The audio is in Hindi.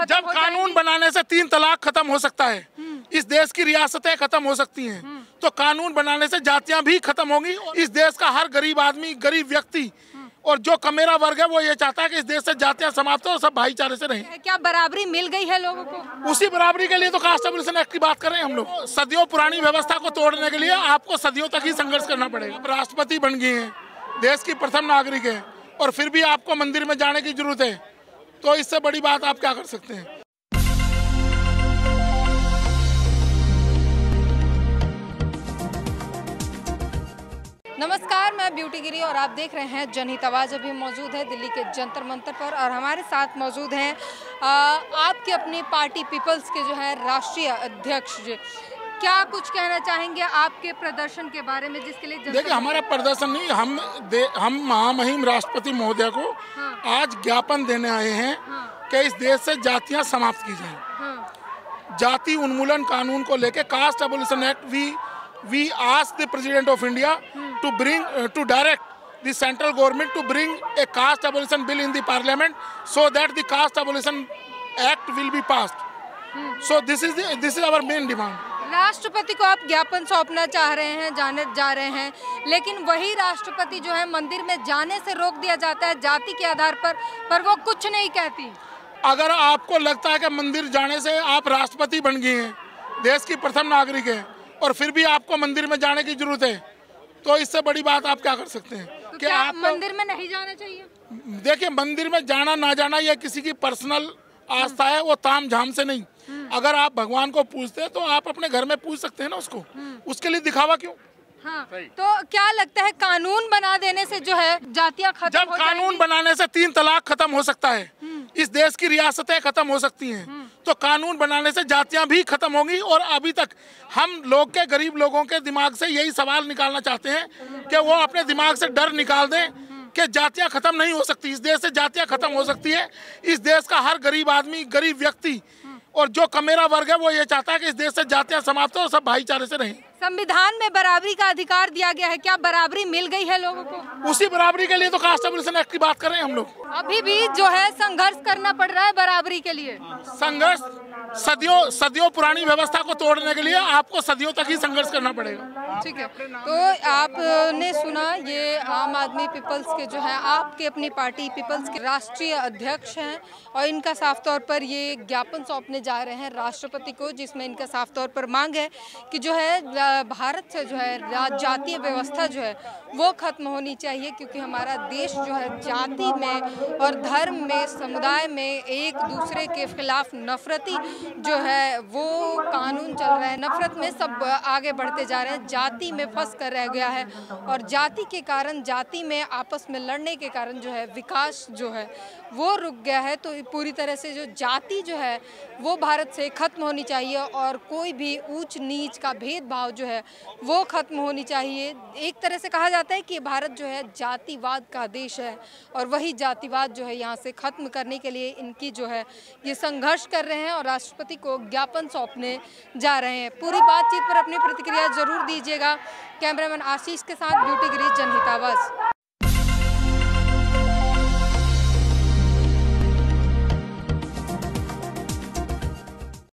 जब कानून बनाने से तीन तलाक खत्म हो सकता है इस देश की रियासतें खत्म हो सकती हैं। तो कानून बनाने से जातियाँ भी खत्म होंगी इस देश का हर गरीब आदमी गरीब व्यक्ति और जो कमेरा वर्ग है वो ये चाहता है कि इस देश से जातियाँ समाप्त हो और सब भाईचारे से रहें। क्या बराबरी मिल गई है लोगों को? उसी बराबरी के लिए तो कास्ट एबोलिशन एक्ट की बात कर रहे हैं हम लोग। सदियों पुरानी व्यवस्था को तोड़ने के लिए आपको सदियों तक ही संघर्ष करना पड़ेगा। आप राष्ट्रपति बन गए हैं देश की प्रथम नागरिक है और फिर भी आपको मंदिर में जाने की ज़रूरत है। तो इससे बड़ी बात आप क्या कर सकते हैं नमस्कार मैं ब्यूटी गिरी और आप देख रहे हैं जनहित आवाज़ अभी मौजूद है दिल्ली के जंतर मंतर पर और हमारे साथ मौजूद हैं आपकी अपनी पार्टी पीपल्स के जो है राष्ट्रीय अध्यक्ष जी। क्या कुछ कहना चाहेंगे आपके प्रदर्शन के बारे में जिसके लिए देखिए हमारा प्रदर्शन नहीं हम दे, हम महामहिम राष्ट्रपति महोदय को हाँ। आज ज्ञापन देने आए हैं हाँ। कि इस देश से जातियाँ समाप्त की जाएँ। हाँ, जाति उन्मूलन कानून को लेके caste abolition act we we ask the president of India to bring to direct the central government to bring a caste abolition bill in the parliament so that the caste abolition act will be passed so this is this is our main demand राष्ट्रपति को आप ज्ञापन सौंपना चाह रहे हैं जाने जा रहे हैं लेकिन वही राष्ट्रपति जो है मंदिर में जाने से रोक दिया जाता है जाति के आधार पर पर वो कुछ नहीं कहती। अगर आपको लगता है कि मंदिर जाने से आप राष्ट्रपति बन गए हैं देश की प्रथम नागरिक हैं और फिर भी आपको मंदिर में जाने की ज़रूरत है तो इससे बड़ी बात आप क्या कर सकते हैं? तो कि क्या आप मंदिर में नहीं जाना चाहिए? देखिए मंदिर में जाना ना जाना यह किसी की पर्सनल आस्था है वो ताम झाम से नहीं। अगर आप भगवान को पूजते हैं तो आप अपने घर में पूज सकते हैं ना उसको। उसके लिए दिखावा क्यों? हाँ तो क्या लगता है कानून बना देने से जो है जातियाँ खत्म जब हो कानून बनाने से तीन तलाक खत्म हो सकता है। इस देश की रियासतें खत्म हो सकती हैं। तो कानून बनाने से जातियाँ भी खत्म होंगी और अभी तक हम लोग के गरीब लोगों के दिमाग से यही सवाल निकालना चाहते हैं कि वो अपने दिमाग से डर निकाल दें कि जातियाँ खत्म नहीं हो सकती। इस देश से जातियाँ खत्म हो सकती है। इस देश का हर गरीब आदमी गरीब व्यक्ति और जो कमेरा वर्ग है, वो ये चाहता है कि इस देश से जातियाँ समाप्त हो, सब भाईचारे से रहें। संविधान में बराबरी का अधिकार दिया गया है। क्या बराबरी मिल गई है लोगों को? उसी बराबरी के लिए तो कास्ट एबोलिशन एक्ट की बात कर रहे हैं हम लोग। अभी भी जो है संघर्ष करना पड़ रहा है बराबरी के लिए। संघर्ष सदियों सदियों पुरानी व्यवस्था को तोड़ने के लिए आपको सदियों तक ही संघर्ष करना पड़ेगा। ठीक है। तो आपने सुना ये आम आदमी पीपल्स के जो है आपके अपनी पार्टी पीपल्स के राष्ट्रीय अध्यक्ष हैं और इनका साफ़ तौर पर ये ज्ञापन सौंपने जा रहे हैं राष्ट्रपति को जिसमें इनका साफ़ तौर पर मांग है कि जो है भारत से जो है जातीय व्यवस्था जो है, वो खत्म होनी चाहिए क्योंकि हमारा देश जो है, जाति में और धर्म में, समुदाय में एक दूसरे के खिलाफ नफरती जो है, वो कानून चल रहा है। नफरत में सब आगे बढ़ते जा रहे हैं। जाति में फंस कर रह गया है और जाति के कारण, जाति में आपस में लड़ने के कारण जो है, विकास जो है, वो रुक गया है। तो पूरी तरह से जो जाति जो है, वो भारत से खत्म होनी चाहिए और कोई भी ऊंच नीच का भेदभाव जो है, वो खत्म होनी चाहिए। एक तरह से कहा जाता है कि भारत जो है, जातिवाद का देश है और वही जातिवाद जो है, यहाँ से खत्म करने के लिए इनकी जो है, ये संघर्ष कर रहे हैं और राष्ट्रपति को ज्ञापन सौंपने जा रहे हैं। पूरी बातचीत पर अपनी प्रतिक्रिया ज़रूर दीजिएगा। कैमरामैन आशीष के साथ ब्यूटी गिरीश जनहित आवाज़।